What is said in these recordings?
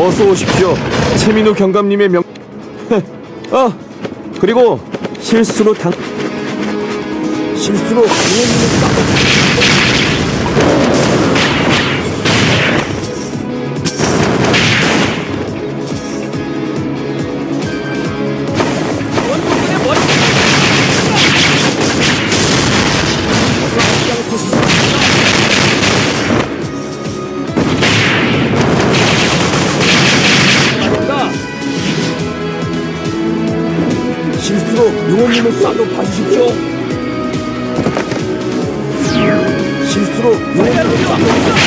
어서 오십시오. 최민우 경감님의 명. 아 그리고 실수로 당. 실수로 의원 용원님을 쏴도 봐주십시오. 실수로 용원님을 쏴도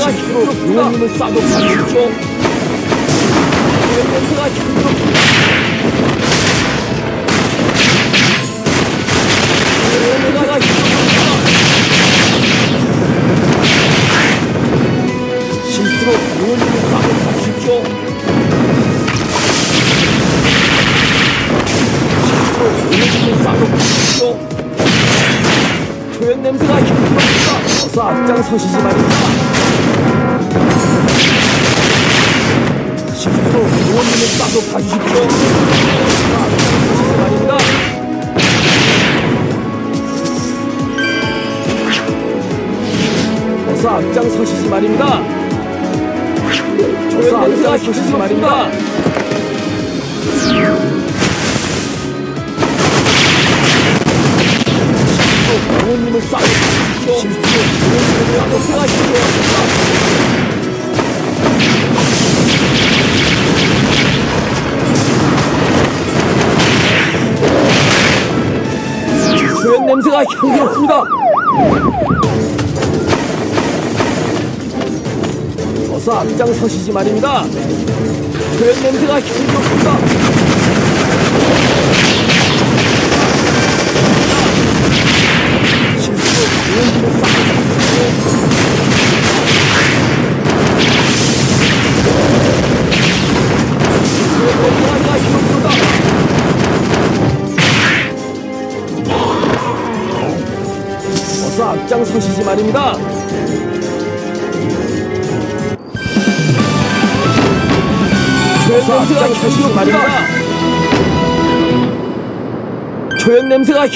실수로 용원님을 쏴도 봐주십시오. 냄새가 힘들었습니다. 어서 앞장 서시지 말입니다. 실수로 의원님을 쏴도 봐주십시오. 어서 앞장 서시지 말입니다. 어서 앞장 서시지 말입니다. 어서 앞장 서시지 말입니다. 표현 냄새가 향기롭습니다. 어서 앞장 서시지 말입니다. 표현 냄새가 향기롭습니다. 어서 앞장서시지 말입니다. 냄새가 향기롭습니다. 초연 냄새가 향